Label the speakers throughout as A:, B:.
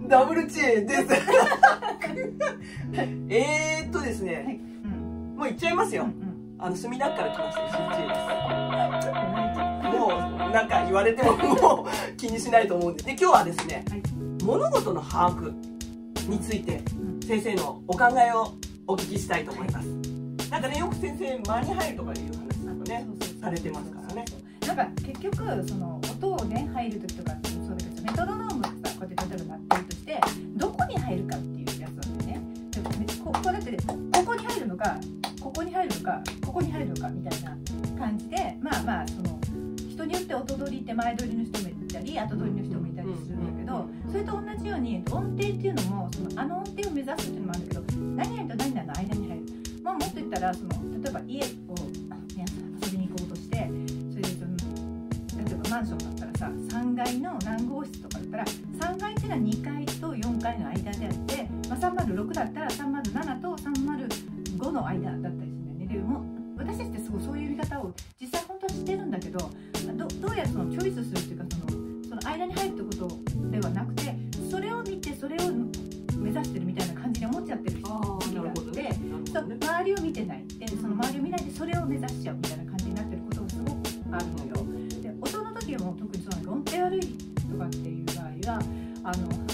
A: ダブルチェです。えーっとですね、
B: はい。うん。
A: もう行っちゃいますよ、
B: うんうん。
A: あの墨田区から来ましたよ CJ です。もうなんか言われてももう気にしないと思うんで。で今日はですね、
B: はい。
A: 物事の把握について
B: うん。
A: 先生のお考えをお聞きしたいと思います。なんかねよく先生間に入るとかいう話とかねされてますからね。
B: なんか結局その音をね入る時とかかここに入るのかここに入るのかみたいな感じでまあまあその人によって音取りって前取りの人もいたり後取りの人もいたりするんだけどそれと同じように音程っていうのもそのあの音程を目指すっていうのもあるんだけど何々と何々の間に入る。まあもっと言ったらその例えば家を遊びに行こうとしてそれでその例えばマンションだったらさ3階の何号室とかだったら3階っていうのは2階と4階の間であって、まあ、306だったら307と305の間だったりするんだよね。でも私たちってすごいそういう見方を実際本当はしてるんだけどどどうやらそのチョイスするっていうかそのその間に入るってことではなくてそれを見てそれを目指してるみたいな感じで思っちゃってる人があって。
A: なる
B: そ周りを見てない。でその周りを見ないでそれを目指しちゃうみたいな感じになってることがすごくあるのよ。で音の時も特にそうなん音程悪いとかっていう場合はあの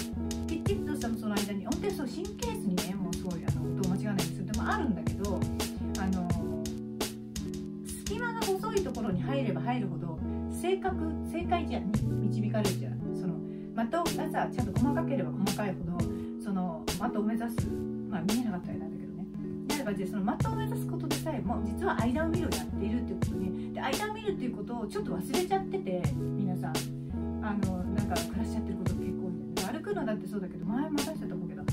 B: の的を目指すことでさえも実は間を見るをやっているっていうことにで間を見るっていうことをちょっと忘れちゃってて皆さん。あのなんか暮らしちゃってること結構歩くのだってそうだけど前も話したと思うけどこ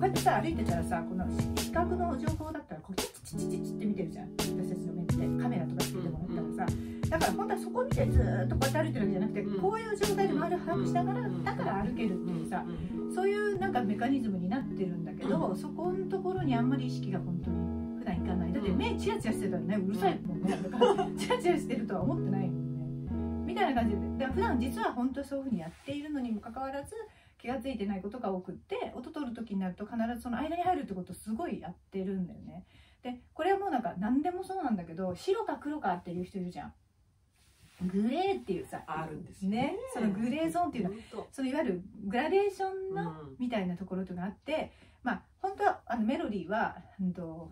B: うやってさ歩いてたらさこの視覚の情報だったらこうチッチッチッチッチッって見てるじゃん。私たちの目って。カメラとかつけてもらったらさ。だから本当はそこ見てずーっとこうやって歩いてるわけじゃなくて
A: うん。
B: こういう状態で周りを把握しながらだから歩けるっていうさそういうなんかメカニズムになってるんだけど、そこのところにあんまり意識が本当に普段いかない。だって目チラチラしてたらねうるさいもんね。だからチラチラしてるとは思ってないもんね。みたいな感じで。だから普段実は本当そういうふうにやっているのにもかかわらず気が付いてないことが多くって音取る時になると必ずその間に入るってことをすごいやってるんだよね。でこれはもうなんか何でもそうなんだけど白か黒かっていう人いるじゃん。グレーっていうさ
A: あるんですよ。
B: ね。そのグレーゾーンっていうの。は
A: 本
B: そのいわゆるグラデーションのみたいなところとかあってまあ本当はあのメロディーは、うん、と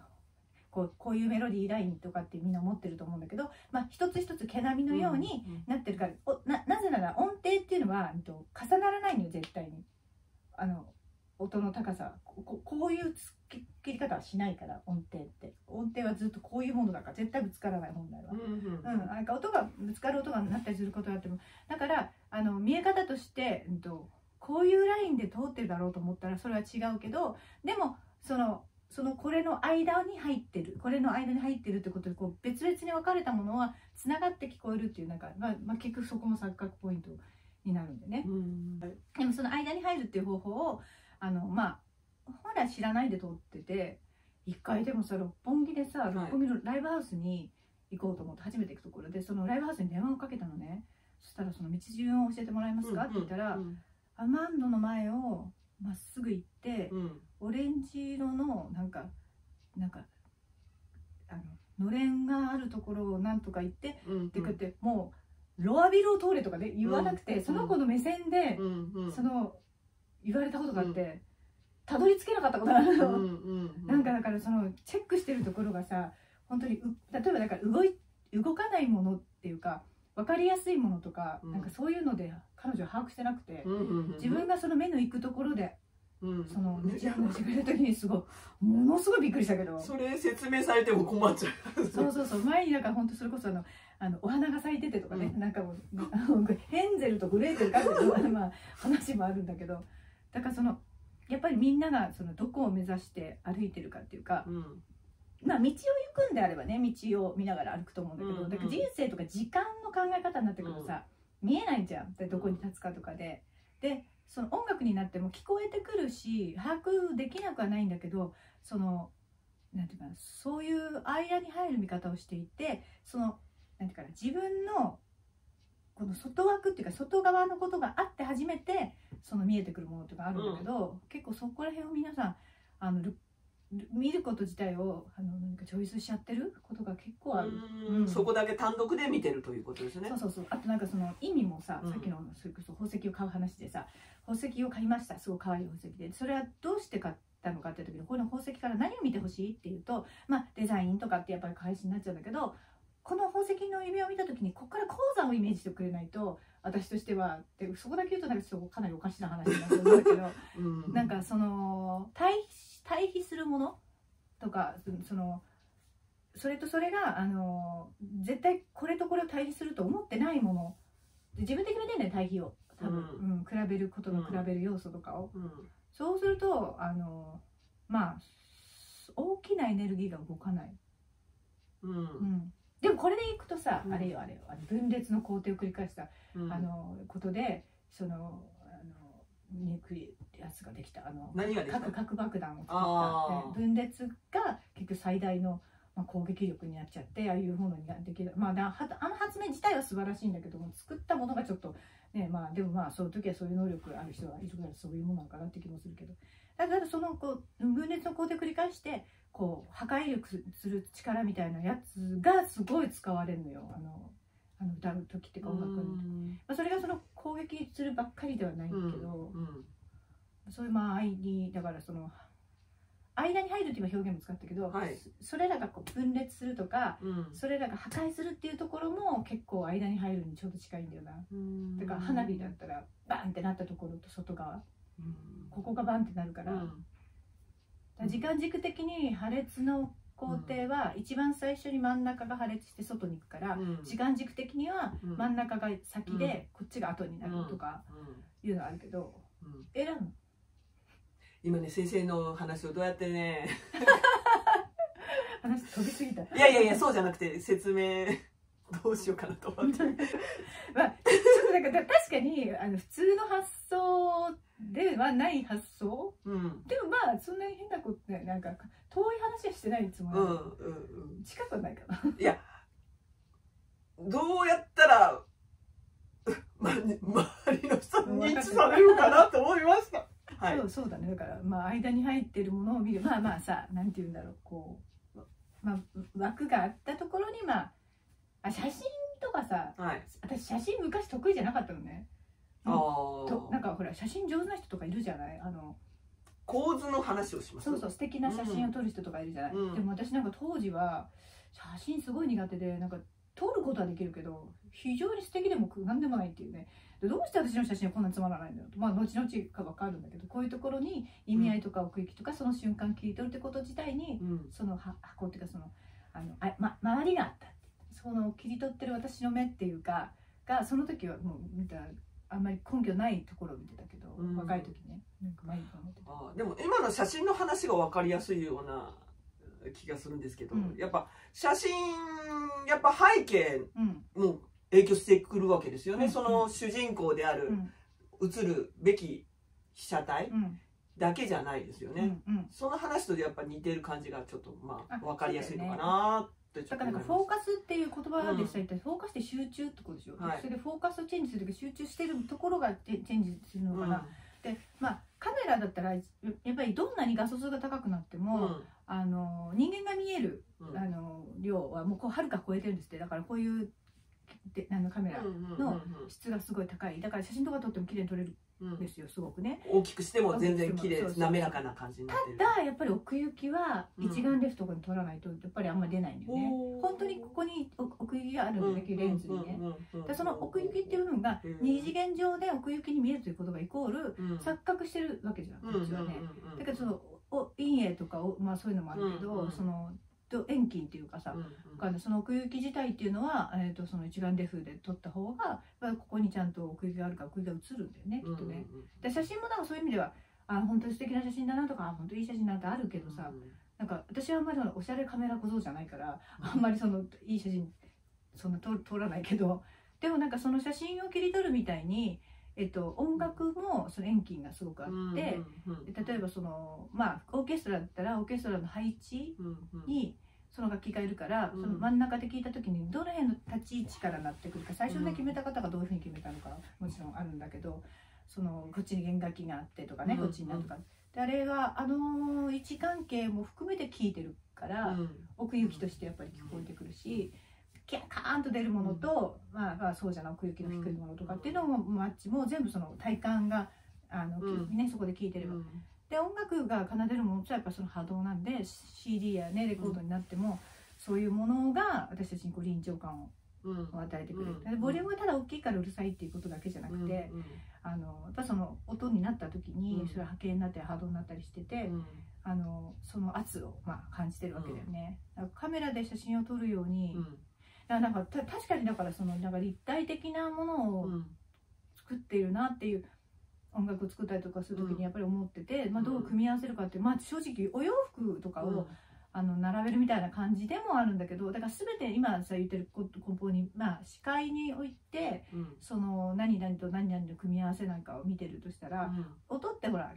B: こうこういうメロディーラインとかってみんな思ってると思うんだけど、まあ、一つ一つ毛並みのようになってるから、おななぜなら音程っていうのは、うん、と重ならないのよ絶対に。あの音の高さ。こういう切り方はしないから音程って。音程はずっとこういうものだから絶対ぶつからない本来は。
A: う。んうん
B: うん、なんか音がぶつかる音がなったりすることがあっても。だからあの見え方として、うん、とこういうラインで通ってるだろうと思ったらそれは違うけどでもそのそのこれの間に入ってるこれの間に入ってるってことでこう別々に分かれたものはつながって聞こえるっていうなんか、まあまあ、結局そこも錯覚ポイントになるんでね。
A: うん
B: でもその間に入るっていう方法をあのまあ本来知らないで通ってて一回でもさ六本木でさ
A: い。
B: 六本木のライブハウスに行こうと思って初めて行くところでそのライブハウスに電話をかけたのね。そしたらその道順を教えてもらえますか、って言ったら、
A: うん
B: アマンドの前をまっすぐ行って、
A: うん。
B: オレンジ色のなんかなんかあののれんがあるところをなんとか行って、
A: うん
B: って言ってもうロアビルを通れとかで言わなくて、
A: うん
B: その子の目線で、
A: うんうん。
B: その言われたことがあって、たどり着けなかったことがあるの、
A: うんうん。
B: なんかだからそのチェックしてるところがさ本当にう例えばだから動い動かないものっていうか分かりやすいものとか、
A: うん。
B: なんかそういうので彼女は把握してなくて、
A: うんうんうん。
B: 自分がその目の行くところで
A: うん。
B: その道案内してくれた時にすごいものすごいびっくりしたけど。
A: それ説明されても困っちゃう。
B: そうそうそう。前になんか本当それこそあのあのお花が咲いててとかね、なんかもうヘンゼルとグレーテルかっていうまあ話もあるんだけどだからそのやっぱりみんながそのどこを目指して歩いてるかっていうか、
A: うん
B: まあ、道を行くんであればね道を見ながら歩くと思うんだけど、
A: うんうん
B: だから人生とか時間の考え方になってくるとさ、見えないじゃん。でどこに立つかとかで。でその音楽になっても聞こえてくるし把握できなくはないんだけどそのなんていうかなそういう間に入る見方をしていてそのなんていうかな自分のこの外枠っていうか外側のことがあって初めてその見えてくるものとかあるんだけど、結構そこら辺を皆さんあのルル見ること自体をあのなんかチョイスしちゃってることが結構ある。
A: うん。そこだけ単独で見てるということですね。
B: そうそうそう。あとなんかその意味もさ、
A: うん
B: さっきのそれこそ宝石を買う話でさ宝石を買いました。すごい可愛い宝石で。それはどうして買ったのかっていう時にこの宝石から何を見てほしいっていうとまあデザインとかってやっぱり返しになっちゃうんだけどこの宝石の指輪を見た時にここから鉱山をイメージしてくれないと私としてはでそこだけ言うとなんかちょっとかなりおかしな話になっちゃうんだけど
A: うん。
B: なんかその対比対比するもの？とかそのそれとそれがあの絶対これとこれを対比すると思ってないもの。で自分で決めてんだよ対比を。多分、
A: う
B: うん比べることの
A: うん。
B: 比べる要素とかを、
A: うん。
B: そうするとあのまあ大きなエネルギーが動かない、
A: うん。
B: うん、でもこれでいくとさ、
A: うん。
B: あれよあれよ分裂の工程を繰り返した
A: うん。
B: あのことでそのあのニュークリアスができた。あの
A: 何ができた
B: 核核爆弾を作ったで分裂が結局最大の、まあ、攻撃力になっちゃってああいうものにできる。まあだはあの発明自体は素晴らしいんだけども作ったものがちょっとねまあでもまあそういう時はそういう能力ある人はいるからそういうものなのかなって気もするけど。だからそのこう分裂の工程を繰り返してこう破壊力する力みたいなやつがすごい使われるのよ。あのあの歌う時っていうか音楽の時まあ、それがそのするばっかりではないけど、
A: うん
B: そういうまあ間にだからその間に入るっていう表現も使ったけど、
A: はい。
B: そそれらがこう分裂するとか
A: うん。
B: それらが破壊するっていうところも結構間に入るにちょうど近いんだよな。
A: うん。
B: だから花火だったらバンってなったところと外側。
A: うん。
B: ここがバンってなるから,、
A: うん。
B: 時間軸的に破裂の工程は一番最初に真ん中が破裂して外に行くから、
A: うん。
B: 時間軸的には
A: うん。
B: 真ん中が先でこっちが後になるとかいうのはあるけど、選ぶの
A: 今ね先生の話をどうやってね。
B: 話飛びすぎた。
A: いやいやいやそうじゃなくて説明どうしようかなと思って。
B: まあ、ちょっとなんかだ確かにあの普通の発想ではない発想？
A: うん。
B: でもまあそんなに変なことねなんか遠い話はしてないつもり、
A: うんうんうん。
B: 近くはないかな。
A: いやどうやったら ま周りの人に認知されるかなと思いました。はい。
B: そうそうだね。だからまあ間に入ってるものを見る。まあまあさなんて言うんだろうこう、まあ、枠があったところにまああ写真とかさ
A: はい。
B: 私写真昔得意じゃなかったのね。
A: あ
B: となん
A: あ
B: かほら写真上手な人とかいるじゃない？あの
A: 構図の話をします。
B: そうそう素敵な写真を撮る人とかいるじゃない、
A: うん。
B: でも私なんか当時は写真すごい苦手でなんか撮ることはできるけど非常に素敵でも何でもないっていうね。でどうして私の写真はこんなにつまらないんだろうと。まあ後々か分かるんだけどこういうところに意味合いとか奥行きとかその瞬間切り取るってこと自体に
A: うん。
B: そのは箱っていうかそのあのあ、ま、周りがあったその切り取ってる私の目っていうかがその時はもう見たあんまり根拠ないところを見てたけど、
A: うん。
B: 若い時ね。なんか毎日思ってた。
A: でも今の写真の話が分かりやすいような気がするんですけど、
B: うん。
A: やっぱ写真やっぱ背景
B: うん。
A: も影響してくるわけですよね、
B: うん。
A: その主人公である
B: うん。
A: 映るべき被写体
B: うん。
A: だけじゃないですよね、
B: うんうん。
A: その話とやっぱ似てる感じがちょっとまあ
B: あ
A: 分かりやすいのかなってちょ
B: だからなんかフォーカスっていう言葉でさ言ったらフォーカスって集中ってことでしょ、
A: はい
B: それでフォーカスをチェンジするとき集中してるところがチェンジするのかな、でまあカメラだったらややっぱりどんなに画素数が高くなって
A: うん。
B: も、あの人間が見える
A: うん。
B: あの量はもうこうはるか超えてるんですって。だからこういうであのカメラの質がすごい高い。だから写真とか撮っても綺麗に撮れる
A: うんうん
B: んですよすごくね。
A: 大きくしても全然綺麗滑らかな感じになってる。
B: ただやっぱり奥行きは
A: うん
B: 一眼レフとかに撮らないとやっぱりあんまり出ないんだよね、
A: おー
B: 本当にここに奥奥行きがあるんだけどレンズにね、その奥行きっていう部分が
A: うん
B: 二次元上で奥行きに見えるということがイコール
A: うん。
B: 錯覚してるわけじゃん
A: うん
B: こっちはね。
A: うんうん
B: だけどそのお陰影とかお、まあ、そういうのもあるけど、
A: うんうん。
B: そのと遠近っていうかさ、
A: うんうん。
B: その奥行き自体っていうのは、えー、とその一眼レフで撮った方がまあここにちゃんと奥行きがあるから奥行きが映るんだよねきっとね。で写真もなんかそういう意味ではあ本当に素敵な写真だなとかあ本当にいい写真だなってあるけどさ、なんか私はあんまりそのおしゃれカメラ小僧じゃないからあんまりそのいい写真そんな撮撮らないけどでもなんかその写真を切り取るみたいに、えっと、音楽もその遠近がすごくあって、で例えばそのまあオーケストラだったらオーケストラの配置にそその楽器がいるから、
A: うん。
B: その真ん中で聞いた時にどの辺の立ち位置からなってくるか最初で決めた方がどういうふうに決めたのかもちろんあるんだけどそのこっちに弦楽器があってとかね、
A: うん
B: こっちになるとか、であれがあの位置関係も含めて聞いてるから、
A: うん。
B: 奥行きとしてやっぱり聞こえてくるし。キャカーンと出るものと、まあ、まあそうじゃない奥行きの低いものとかっていうのもマッチも全部その体感があの、
A: うん。
B: ね、そこで聞いてれば。で音楽が奏でるものとやっぱその波動なんで CD やねレコードになっても、そういうものが私たちにこう臨場感
A: うんうん。
B: を与えてくれる、
A: うん。
B: でボリュームがただ大きいからうるさいっていうことだけじゃなくて、あのやっぱその音になった時に、
A: うん。
B: それは波形になったり波動になったりしてて、
A: うん。
B: あのその圧を、まあ、感じてるわけだよね、カメラで写真を撮るように、
A: うん
B: だからなんかた確かにだからそのなんか立体的なものを
A: うん。
B: 作っているなっていう音楽を作ったりとかする時
A: うん。
B: にやっぱり思ってて、まあ、どう組み合わせるかって、まあ、正直お洋服とかを、あの並べるみたいな感じでもあるんだけどだから全て今さ言ってること根本に、まあ、視界において
A: うん。
B: その何々と何々の組み合わせなんかを見てるとしたら、音ってほら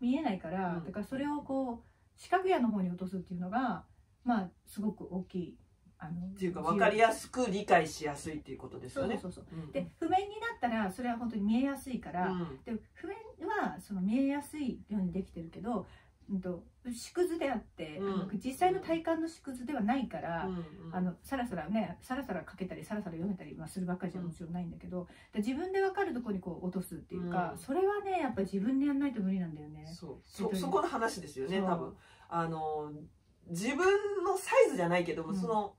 B: 見えないから、
A: うん。
B: だからそれをこう視覚野の方に落とすっていうのがまあすごく大きい。あの
A: っていうか分かりやすく理解しやすいっていうことですよね。
B: そうそうそう
A: う。ん。
B: で譜面になったらそれは本当に見えやすいから、
A: うん。
B: で譜面はその見えやすいようにできてるけど、うん、と縮図であって、
A: うん。
B: 実際の体感の縮図ではないから、
A: うん
B: あのさらさらねさらさらかけたりさらさら読めたり、まあ、するばっかりじゃもちろんないんだけど、で自分で分かるところにこう落とすっていうか、
A: うん。
B: それはねやっぱり自分でやんないと無理なんだよね。
A: そう。そそこの話ですよね多分。あの自分のサイズじゃないけども、
B: うん。
A: その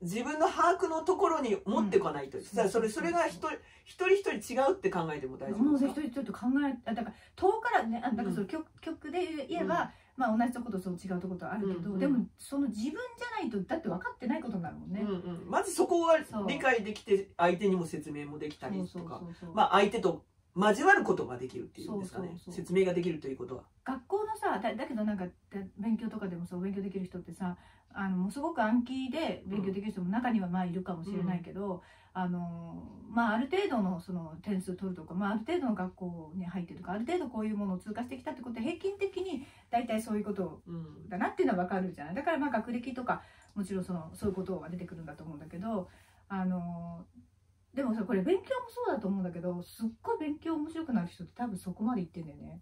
A: 自分の把握のところに持ってこないと、
B: う。ん。
A: それそれが一人一人一人違うって考えても大丈
B: もうね
A: 夫ですか
B: 一人ちょっと考えあだから遠からねあだからその曲,、曲で言えば、まあ同じとことその違うとことはあるけど、
A: うん。うん
B: でもその自分じゃないとだって分かってないことになるもんね。
A: うんうん、まずそこが
B: そう
A: 理解できて相手にも説明もできたりとかまあ相手と交わることができるっていうんですかね。説明ができるということは。
B: 学校のさだだけどなんかだ勉強とかでもそう勉強できる人ってさあのもうすごく暗記で勉強できる人も中にはまあいるかもしれないけど、あのまあある程度のその点数取るとか、まあ、ある程度の学校に入ってるとかある程度こういうものを通過してきたってことで平均的に大体そういうこと
A: うん。
B: だなっていうのは分かるじゃない？だからまあ学歴とかもちろんそのそういうことが出てくるんだと思うんだけどあのでもさこれ勉強もそうだと思うんだけどすっごい勉強面白くなる人って多分そこまでいってんだよね。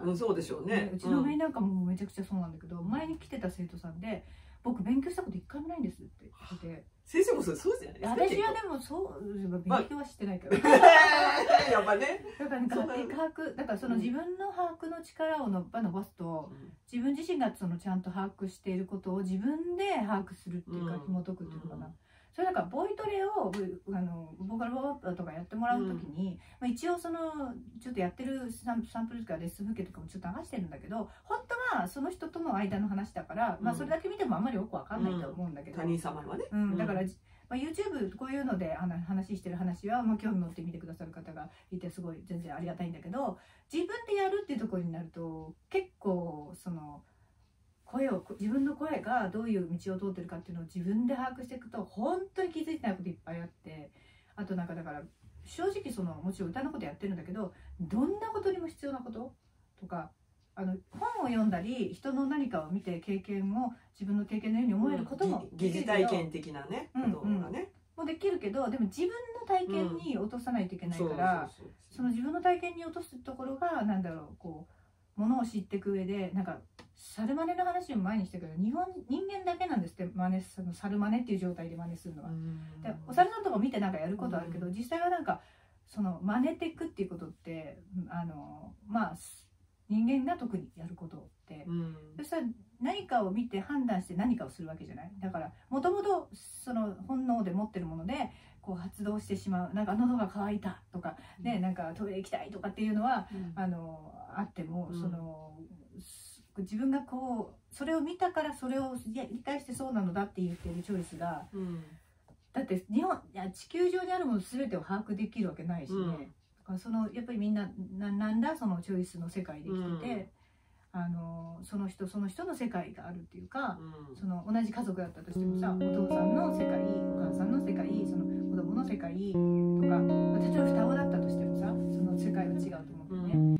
A: うん、そうでしょうね。
B: うちのメイなんかもめちゃくちゃそうなんだけど、前に来てた生徒さんで「僕勉強したこと一回もないんです」って言ってて
A: 先生もそうそうじゃないですか。
B: 私はでもそう勉強はしてないけど、
A: やっぱね。
B: だから把握だからその自分の把握の力を伸ばすと自分自身がそのちゃんと把握していることを自分で把握するっていうか
A: うん
B: 紐解くっていうのかな、
A: うん
B: それなんかボイトレをぶあのボープとかやってもらうときに、まあ、一応そのちょっとやってるサンサンプルとかレッスン風景とかもちょっと流してるんだけど本当はその人との間の話だから、まあ、
A: うん。
B: それだけ見てもあんまりよくわかんないと思うんだけど、
A: 他人様にはね。
B: うん、だから、まあ、YouTube こういうのであの話してる話は、まあ、興味持って見てくださる方がいてすごい全然ありがたいんだけど自分でやるっていうところになると結構その声を自分の声がどういう道を通ってるかっていうのを自分で把握していくと本当に気づいてないこといっぱいあってあとなんかだから正直そのもちろん歌のことやってるんだけどどんなことにも必要なこととかあの本を読んだり人の何かを見て経験を自分の経験のように思えることも
A: 疑似体験的なね、
B: うん
A: ことがね。
B: もできるけどでも自分の体験に落とさないといけないから、その自分の体験に落とすところがなんだろうこうものを知っていく上でなんか猿真似の話を前にしたけど日本人間だけなんですって真似すの猿真似っていう状態で真似するのは。
A: うん。
B: でお猿さんとか見てなんかやることあるけど、実際はなんかその真似ていくっていうことってうんあのまあ人間が特にやることって。
A: うん。
B: そしたら何かを見て判断して何かをするわけじゃない。だからもともとその本能で持ってるものでこう発動してしまう。なんか喉が渇いたとかねなんかトイレ行きたいとかっていうのはあのあっても、
A: うん。
B: そのす自分がこうそれを見たからそれをいや理解してそうなのだって言ってるチョイスが
A: うん。
B: だって日本いや地球上にあるもの全てを把握できるわけないしね、
A: うん。
B: だからそのやっぱりみんなななんだそのチョイスの世界で生きてて、あのその人その人の世界があるっていうか、
A: うん。
B: その同じ家族だったとしてもさお父さんの世界お母さんの世界その子供の世界とか例えば双子だったとしてもさその世界は違うと思うんだよね。